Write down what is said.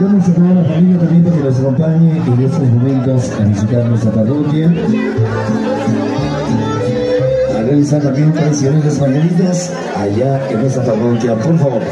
Invitamos a toda la familia también para que nos acompañe en estos momentos a visitar nuestra parroquia. A realizar también tradiciones las mañanitas allá en nuestra parroquia, por favor.